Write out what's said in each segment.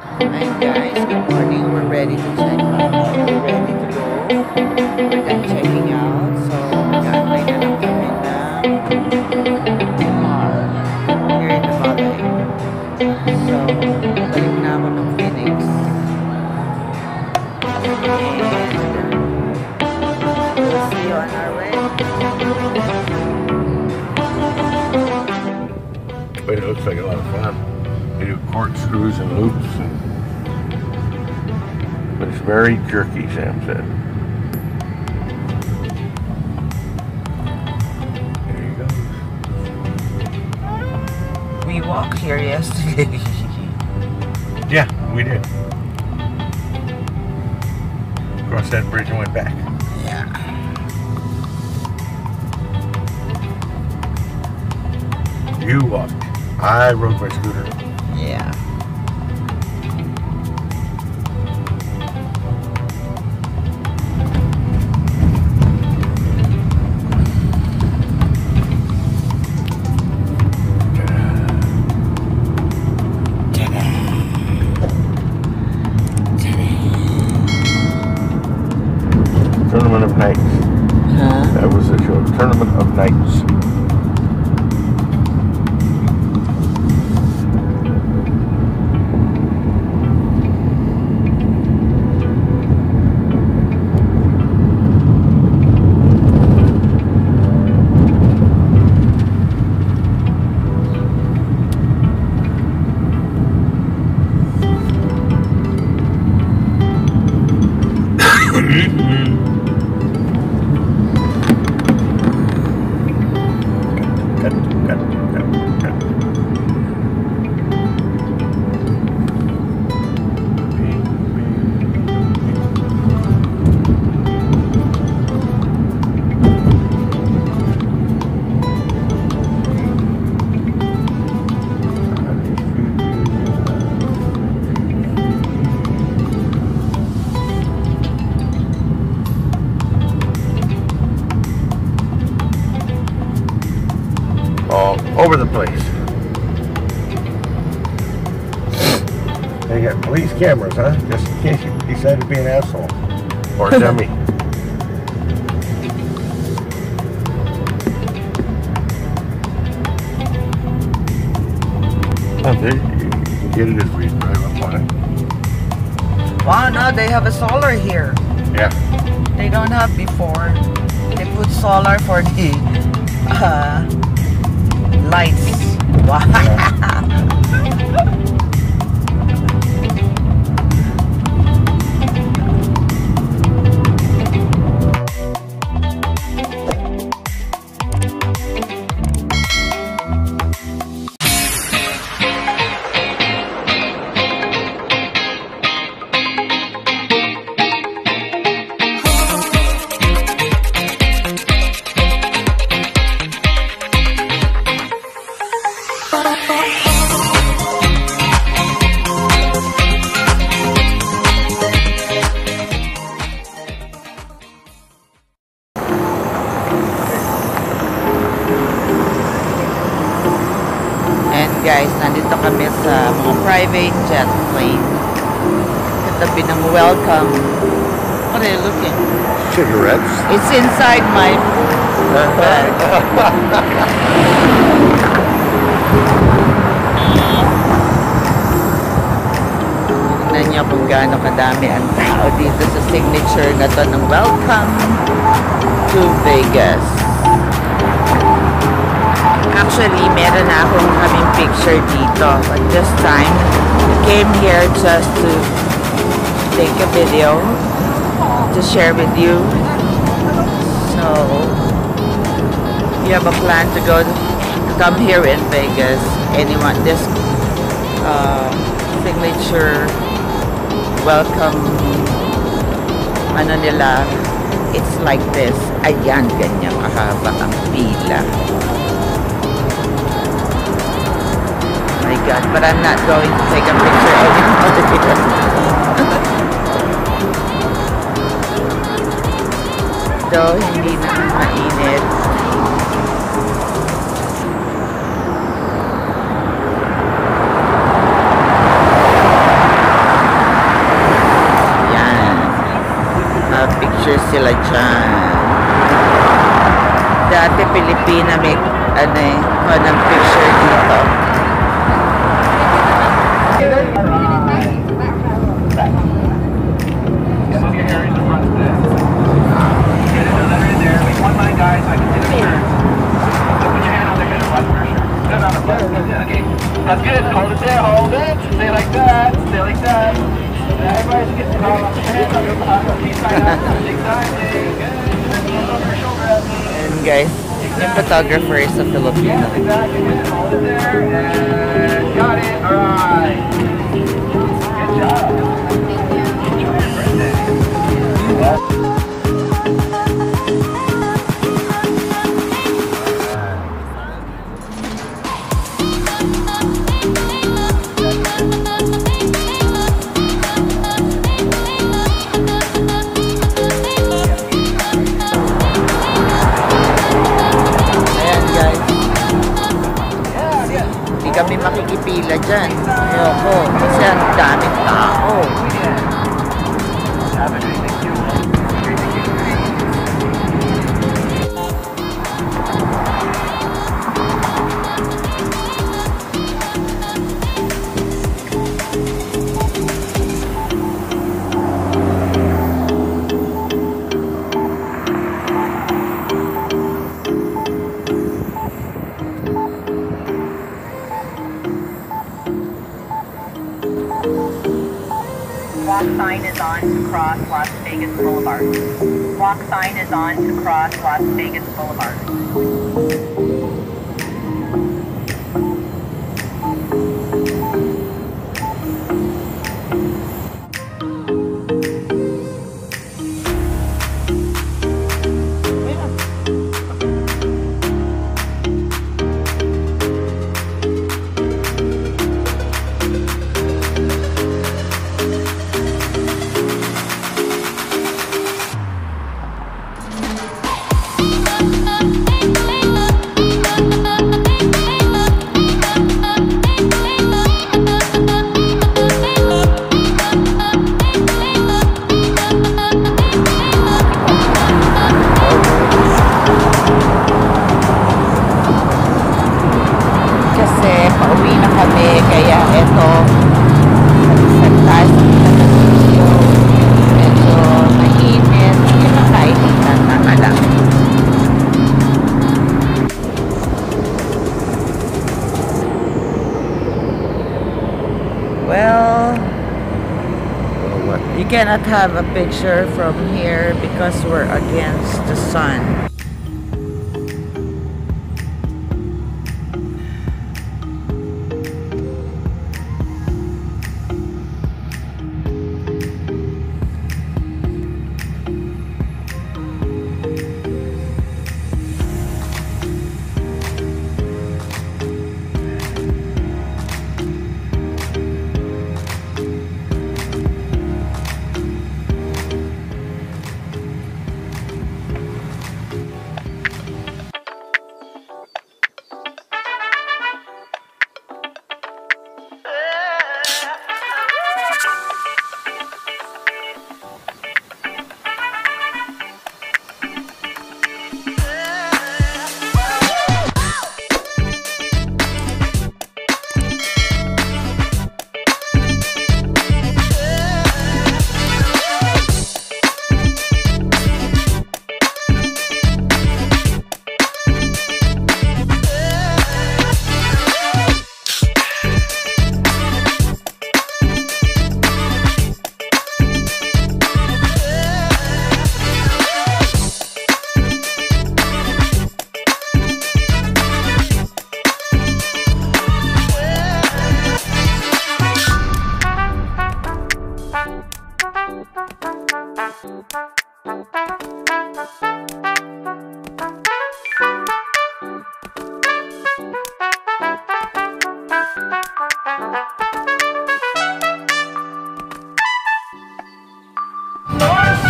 Hi guys, good morning. We're ready to check out. We're ready to go. We're done checking out. So, mag-antay na lang kami ng car here in the Balay. So, balik na ako ng Phoenix. And uh, we'll see you on our way. But it looks like a lot of fun. They do corkscrews and loops. And... But it's very jerky, Sam said. There you go. We walked here yesterday. Yeah, we did. Crossed that bridge and went back. yeah. You walked. I rode my scooter. Yeah. Tournament of Knights. Huh? That was the show. Tournament of Knights. Place. They got police cameras, huh? Just in case you decide to be an asshole. Or a dummy. Oh, there, you can get it if we drive up on it. Wow, now they have a solar here. Yeah. They don't have before. They put solar for the uh, lights. Wow. welcome. What are you looking? Cigarettes. It's inside my bag. Tignan niyo kung gaano kadami ang tao dito sa signature na to ng Welcome to Vegas. Actually, meron na akong kaming picture dito. But this time, we came here just to take a video to share with you. So, you have a plan to go to come here in Vegas. Want this uh, signature welcome ano nila it's like this. Ayan ganyan kahaba ang pila. My god but I'm not going to take a picture anymore though hindi na mainit. Yan. Uh, picture sila dyan. Dati Pilipina may ano eh, ng picture dito. and guys, the photographer is a Filipino. Got it, alright. Good job. Enjoy your birthday. cross Las Vegas Boulevard. Walk sign is on to cross Las Vegas Boulevard. Well, you cannot have a picture from here because we're against the sun.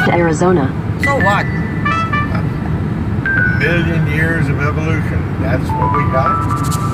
to Arizona. So what? A million years of evolution. That's what we got.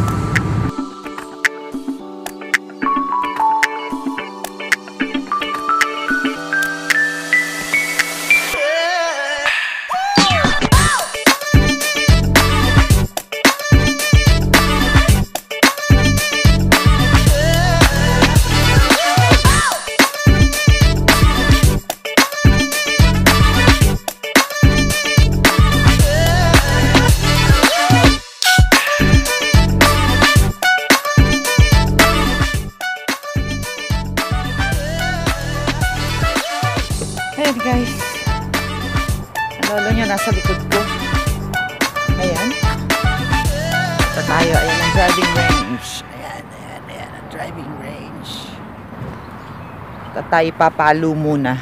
Ito tayo papalo muna.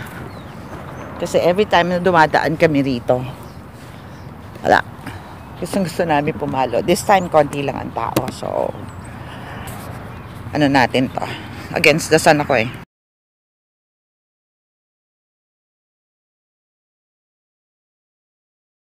Kasi every time na dumadaan kami rito, wala. Gusto gusto namin pumalo. This time, konti lang ang tao. So, ano natin to. Against the sun ako eh.